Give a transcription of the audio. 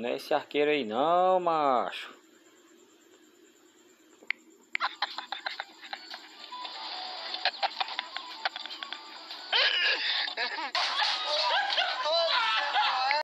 Não é esse arqueiro aí não, macho.